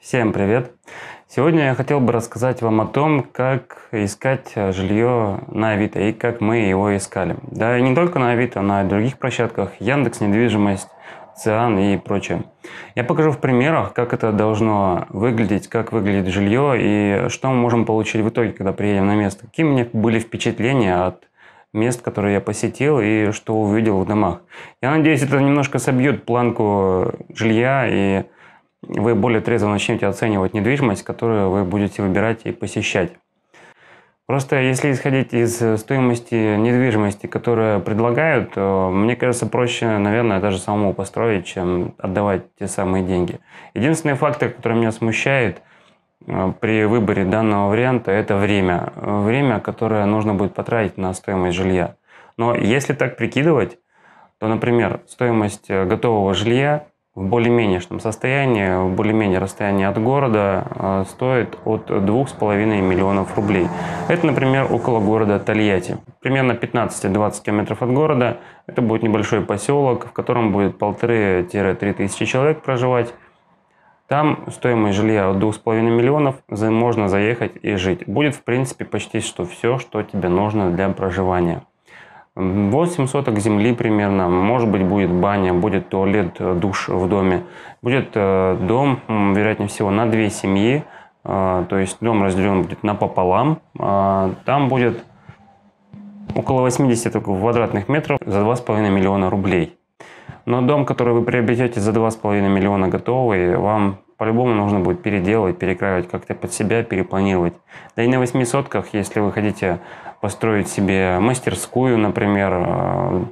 Всем привет! Сегодня я хотел бы рассказать вам о том, как искать жилье на Авито и как мы его искали. Да, и не только на Авито, на других площадках, Яндекс, недвижимость, ЦИАН и прочее. Я покажу в примерах, как это должно выглядеть, как выглядит жилье и что мы можем получить в итоге, когда приедем на место. Какие у меня были впечатления от мест, которые я посетил и что увидел в домах. Я надеюсь, это немножко собьет планку жилья и вы более трезво начнете оценивать недвижимость, которую вы будете выбирать и посещать. Просто если исходить из стоимости недвижимости, которую предлагают, мне кажется, проще, наверное, даже самому построить, чем отдавать те самые деньги. Единственный фактор, который меня смущает э, при выборе данного варианта, это время. Время, которое нужно будет потратить на стоимость жилья. Но если так прикидывать, то, например, стоимость готового жилья в более-менее состоянии, в более-менее расстоянии от города э, стоит от 2,5 миллионов рублей. Это, например, около города Тольятти. Примерно 15-20 километров от города. Это будет небольшой поселок, в котором будет полторы-три тысячи человек проживать. Там стоимость жилья от 2,5 миллионов, можно заехать и жить. Будет, в принципе, почти что все, что тебе нужно для проживания. 8 соток земли примерно, может быть будет баня, будет туалет, э, душ в доме. Будет э, дом, вероятнее всего, на две семьи, э, то есть дом разделен будет напополам. Там будет около 80 квадратных метров за 2,5 миллиона рублей. Но дом, который вы приобретете за 2,5 миллиона готовый, вам по-любому нужно будет переделывать, перекраивать как-то под себя, перепланировать. Да и на 8 сотках, если вы хотите построить себе мастерскую, например, э,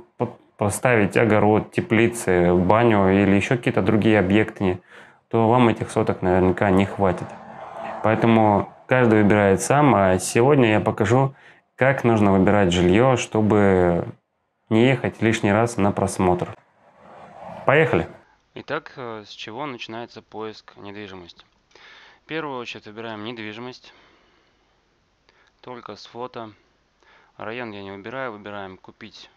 поставить огород, теплицы, баню или еще какие-то другие объекты, то вам этих соток наверняка не хватит. Поэтому каждый выбирает сам, а сегодня я покажу, как нужно выбирать жилье, чтобы не ехать лишний раз на просмотр. Поехали! Итак, э, с чего начинается поиск недвижимости? В первую очередь выбираем недвижимость, только с фото, Район я не выбираю, выбираем купить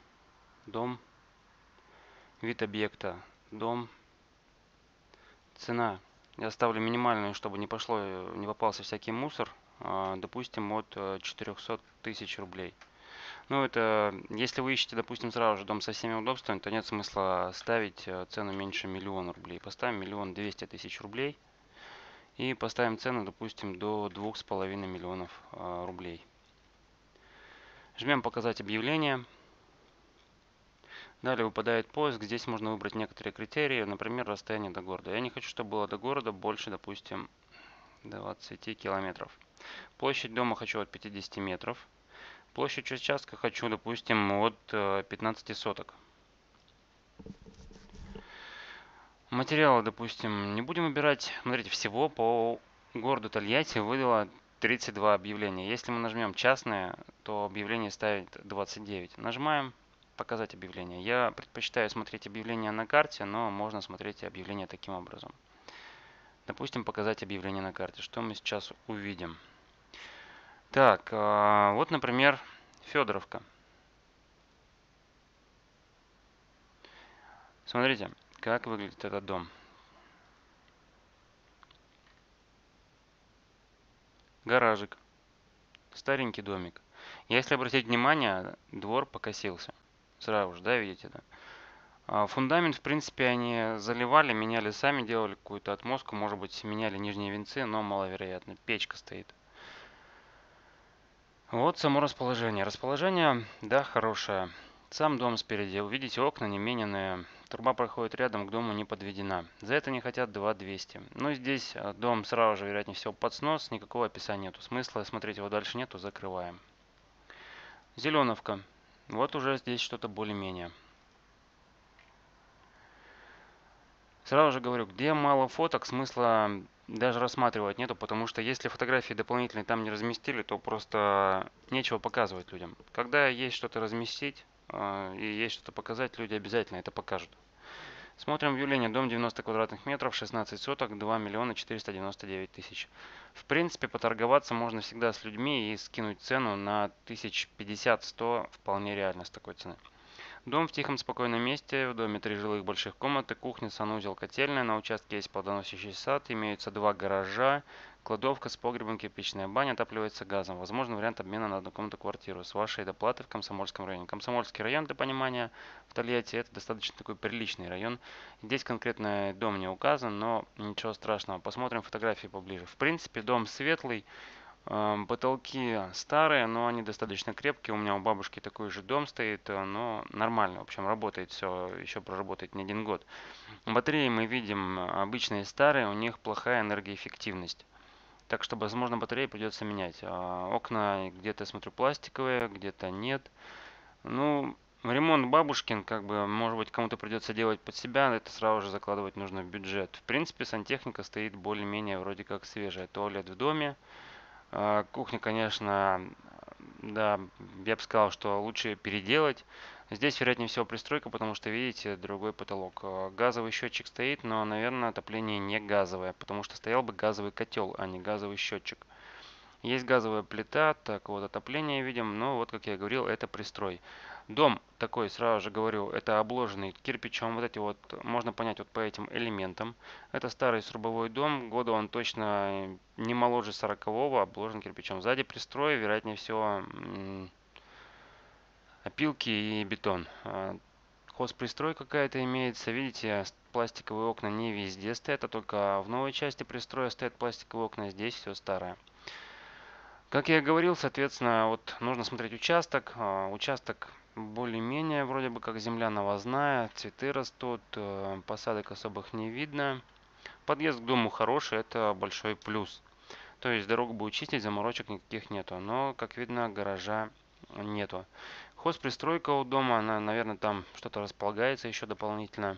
дом. Вид объекта дом. Цена я ставлю минимальную, чтобы не пошло, не попался всякий мусор. А, допустим, от 400 э, тысяч рублей. Ну, это, если вы ищете, допустим, сразу же дом со всеми удобствами, то нет смысла ставить э, цену меньше миллиона рублей. Поставим миллион двести тысяч рублей. И поставим цену, допустим, до двух с половиной миллионов э, рублей. Жмем «Показать объявление». Далее выпадает поиск. Здесь можно выбрать некоторые критерии, например, расстояние до города. Я не хочу, чтобы было до города больше, допустим, 20 километров. Площадь дома хочу от 50 метров. Площадь участка хочу, допустим, от 15 э, соток. Материалы, допустим, не будем выбирать. Смотрите, всего по городу Тольятти выдало 32 объявления. Если мы нажмем частное, то объявление ставит 29. Нажимаем показать объявление. Я предпочитаю смотреть объявление на карте, но можно смотреть объявление таким образом. Допустим, показать объявление на карте. Что мы сейчас увидим? Так, а, вот, например, Федоровка. Смотрите, как выглядит этот дом. Гаражик, старенький домик. Если обратить внимание, двор покосился. Сразу же, да, видите, да? А фундамент, в принципе, они заливали, меняли сами, делали какую-то отмостку, может быть, меняли нижние венцы, но маловероятно. Печка стоит. Вот само расположение. Расположение, да, хорошее. Сам дом спереди, увидите окна не мененные. Труба проходит рядом, к дому не подведена. За это не хотят 2200. Ну здесь а, дом сразу же, вероятнее всего, под снос. Никакого описания нету. Смысла смотреть его дальше нету, закрываем. Зеленовка. Вот уже здесь что-то более-менее. Сразу же говорю, где мало фоток, смысла даже рассматривать нету, потому что если фотографии дополнительные там не разместили, то просто нечего показывать людям. Когда есть что-то разместить, и есть что-то показать, люди обязательно это покажут. Смотрим объявление. Дом 90 квадратных метров, 16 соток, 2 миллиона 499 тысяч. В принципе, поторговаться можно всегда с людьми и скинуть цену на 1050-100 вполне реально с такой цены. Дом в тихом спокойном месте, в доме три жилых больших комнаты, кухня, санузел, котельная, на участке есть плодоносящий сад, имеются два гаража, кладовка с погребом, кирпичная баня, отапливается газом. Возможно вариант обмена на одну комнату квартиру с вашей доплатой в Комсомольском районе. Комсомольский район, для понимания, в Тольятти это достаточно такой приличный район. Здесь конкретно дом не указан, но ничего страшного. Посмотрим фотографии поближе. В принципе, дом светлый, Эм, потолки старые, но они достаточно крепкие. У меня у бабушки такой же дом стоит, э, но нормально. В общем, работает все, еще проработает не один год. Батареи мы видим обычные старые, у них плохая энергоэффективность. Так что, возможно, батареи придется менять. А окна где-то, смотрю, пластиковые, где-то нет. Ну, ремонт бабушкин, как бы, может быть, кому-то придется делать под себя, это сразу же закладывать нужно в бюджет. В принципе, сантехника стоит более-менее вроде как свежая. Туалет в доме, а, кухня, конечно, да, я бы сказал, что лучше переделать. Здесь, вероятнее всего, пристройка, потому что, видите, другой потолок. А, газовый счетчик стоит, но, наверное, отопление не газовое, потому что стоял бы газовый котел, а не газовый счетчик. Есть газовая плита, так вот отопление видим, но вот, как я говорил, это пристрой. Дом такой, сразу же говорю, это обложенный кирпичом. Вот эти вот, можно понять вот по этим элементам. Это старый срубовой дом. Года он точно не моложе 40-го, обложен кирпичом. Сзади пристрой, вероятнее всего, опилки и бетон. А, хозпристрой какая-то имеется. Видите, пластиковые окна не везде стоят, а только в новой части пристроя стоят пластиковые окна. Здесь все старое. Как я и говорил, соответственно, вот нужно смотреть участок. А, участок более-менее вроде бы как земля навозная, цветы растут, э, посадок особых не видно. Подъезд к дому хороший, это большой плюс. То есть дорогу будет чистить, заморочек никаких нету. Но, как видно, гаража нету. Хозпристройка у дома, она, наверное, там что-то располагается еще дополнительно.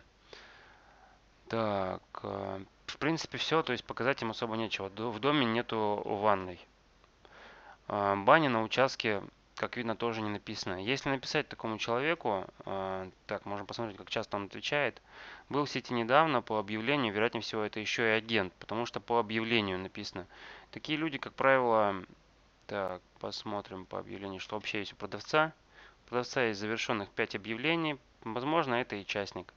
Так, э, в принципе все, то есть показать им особо нечего. В доме нету ванной. Э, Баня на участке как видно, тоже не написано. Если написать такому человеку, э, так, можно посмотреть, как часто он отвечает. Был в сети недавно по объявлению, вероятнее всего, это еще и агент, потому что по объявлению написано. Такие люди, как правило, так, посмотрим по объявлению, что вообще есть у продавца. У продавца есть завершенных 5 объявлений, возможно, это и частник.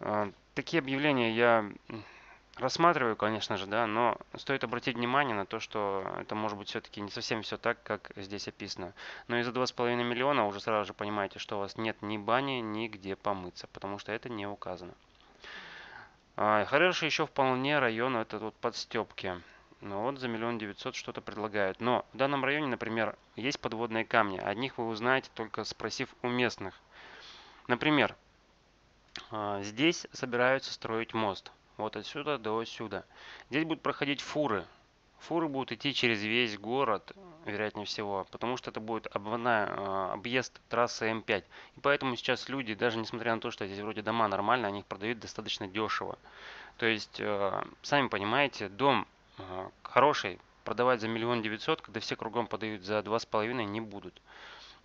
Э, такие объявления я Рассматриваю, конечно же, да, но стоит обратить внимание на то, что это может быть все-таки не совсем все так, как здесь описано. Но из-за 2,5 миллиона уже сразу же понимаете, что у вас нет ни бани, ни где помыться, потому что это не указано. А, хороший еще вполне район это вот подстепки. Ну вот за миллион девятьсот что-то предлагают. Но в данном районе, например, есть подводные камни. Одних вы узнаете только спросив у местных. Например, а, здесь собираются строить мост. Вот отсюда до сюда. Здесь будут проходить фуры. Фуры будут идти через весь город, вероятнее всего, потому что это будет обводная, э, объезд трассы М5. И поэтому сейчас люди, даже несмотря на то, что здесь вроде дома нормальные, они их продают достаточно дешево. То есть, э, сами понимаете, дом хороший продавать за миллион девятьсот, когда все кругом подают за два с половиной, не будут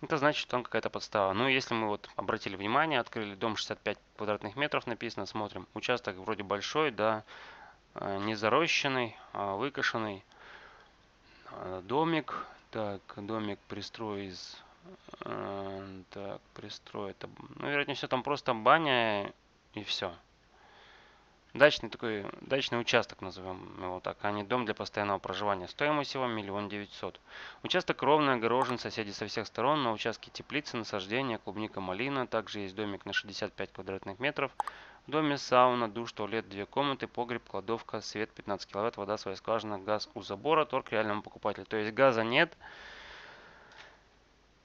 это значит, что там какая-то подстава. Ну, если мы вот обратили внимание, открыли дом 65 квадратных метров, написано, смотрим. Участок вроде большой, да, э, не зарощенный, а выкошенный. Э, домик, так, домик пристрой из, э, так, пристрой, это, ну, вероятнее всего, там просто баня и все. Дачный такой, дачный участок назовем его так, а не дом для постоянного проживания. Стоимость его миллион девятьсот. Участок ровный, огорожен, соседи со всех сторон, на участке теплицы, насаждения, клубника, малина. Также есть домик на 65 квадратных метров. В доме сауна, душ, туалет, две комнаты, погреб, кладовка, свет 15 киловатт, вода, своя скважина, газ у забора, торг реальному покупателю. То есть газа нет,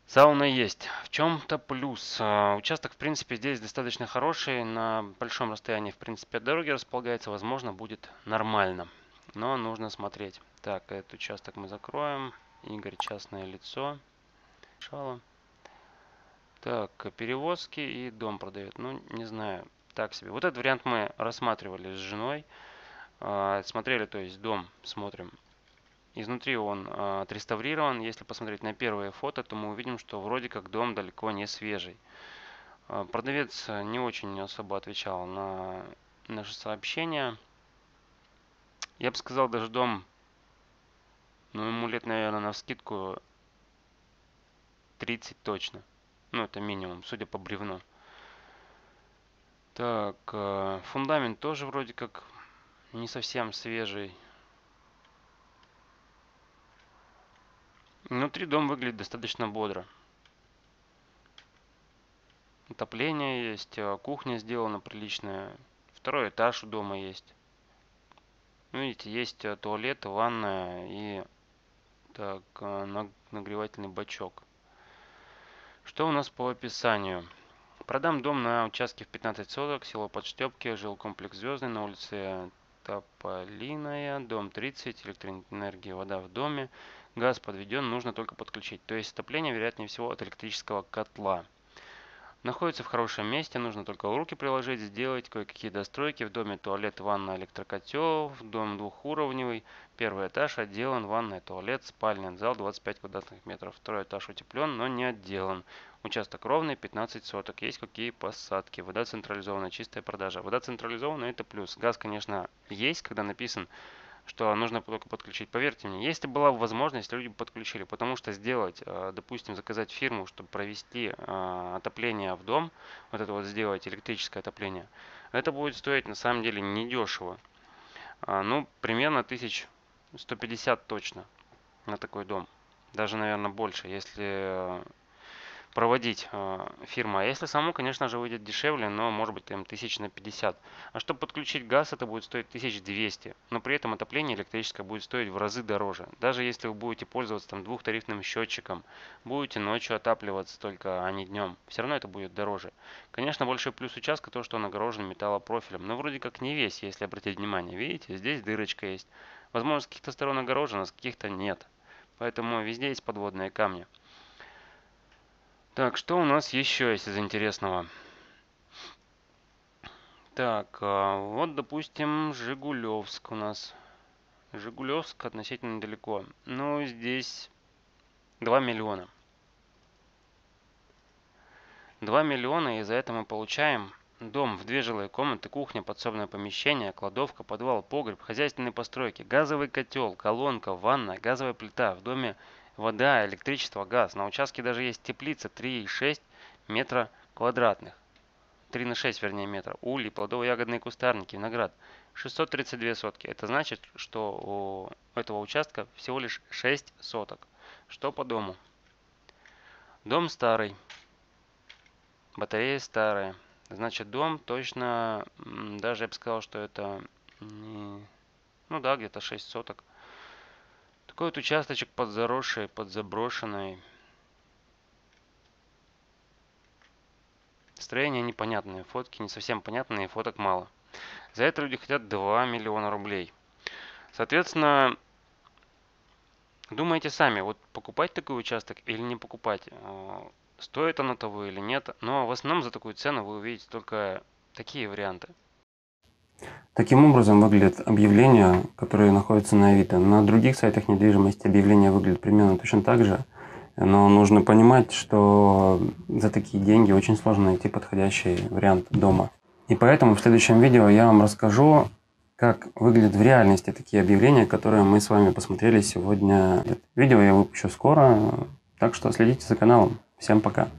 Сауна есть. В чем-то плюс. А, участок, в принципе, здесь достаточно хороший. На большом расстоянии, в принципе, от дороги располагается. Возможно, будет нормально. Но нужно смотреть. Так, этот участок мы закроем. Игорь, частное лицо. Шало. Так, перевозки и дом продает. Ну, не знаю. Так себе. Вот этот вариант мы рассматривали с женой. А, смотрели, то есть дом смотрим Изнутри он э, отреставрирован. Если посмотреть на первое фото, то мы увидим, что вроде как дом далеко не свежий. Э, продавец не очень особо отвечал на наши сообщения. Я бы сказал, даже дом, ну ему лет, наверное, на скидку 30 точно. Ну, это минимум, судя по бревну. Так, э, фундамент тоже вроде как не совсем свежий. Внутри дом выглядит достаточно бодро. Отопление есть, э, кухня сделана приличная. Второй этаж у дома есть. Ну, видите, есть э, туалет, ванная и так, э, нагревательный бачок. Что у нас по описанию? Продам дом на участке в 15 соток, село Подштепки, жилкомплекс Звездный на улице Тополиная, дом 30, электроэнергия, вода в доме, газ подведен, нужно только подключить. То есть отопление, вероятнее всего, от электрического котла. Находится в хорошем месте, нужно только руки приложить, сделать кое-какие достройки. В доме туалет, ванна, электрокотел. Дом двухуровневый. Первый этаж отделан, ванная, туалет, спальня, зал 25 квадратных метров. Второй этаж утеплен, но не отделан. Участок ровный, 15 соток. Есть какие посадки. Вода централизованная, чистая продажа. Вода централизованная это плюс. Газ, конечно, есть, когда написан что нужно только подключить. Поверьте мне, если была возможность, люди бы подключили, потому что сделать, э, допустим, заказать фирму, чтобы провести э, отопление в дом, вот это вот сделать электрическое отопление, это будет стоить на самом деле недешево. А, ну, примерно 1150 точно на такой дом. Даже, наверное, больше, если проводить э, фирма. Если саму, конечно же, выйдет дешевле, но может быть там тысяч на 50. А чтобы подключить газ, это будет стоить 1200. Но при этом отопление электрическое будет стоить в разы дороже. Даже если вы будете пользоваться там двухтарифным счетчиком, будете ночью отапливаться только, а не днем, все равно это будет дороже. Конечно, большой плюс участка то, что он огорожен металлопрофилем. Но вроде как не весь, если обратить внимание. Видите, здесь дырочка есть. Возможно, с каких-то сторон огорожено, с каких-то нет. Поэтому везде есть подводные камни. Так, что у нас еще есть из интересного? Так, а, вот, допустим, Жигулевск у нас. Жигулевск относительно далеко. Ну, здесь 2 миллиона. 2 миллиона, и за это мы получаем дом в две жилые комнаты, кухня, подсобное помещение, кладовка, подвал, погреб, хозяйственные постройки, газовый котел, колонка, ванна, газовая плита. В доме вода, электричество, газ. На участке даже есть теплица 3,6 метра квадратных. 3 на 6, вернее, метра. Ули, плодово-ягодные кустарники, виноград. 632 сотки. Это значит, что у этого участка всего лишь 6 соток. Что по дому? Дом старый. Батарея старая. Значит, дом точно, даже я бы сказал, что это не... Ну да, где-то 6 соток. Такой вот участочек под заросшей, под заброшенной. Строение непонятное, фотки не совсем понятные, фоток мало. За это люди хотят 2 миллиона рублей. Соответственно, думайте сами, вот покупать такой участок или не покупать. Э, стоит оно того или нет. Но в основном за такую цену вы увидите только такие варианты. Таким образом выглядят объявления, которые находятся на Авито. На других сайтах недвижимости объявления выглядят примерно точно так же, но нужно понимать, что за такие деньги очень сложно найти подходящий вариант дома. И поэтому в следующем видео я вам расскажу, как выглядят в реальности такие объявления, которые мы с вами посмотрели сегодня. Видео я выпущу скоро, так что следите за каналом. Всем пока!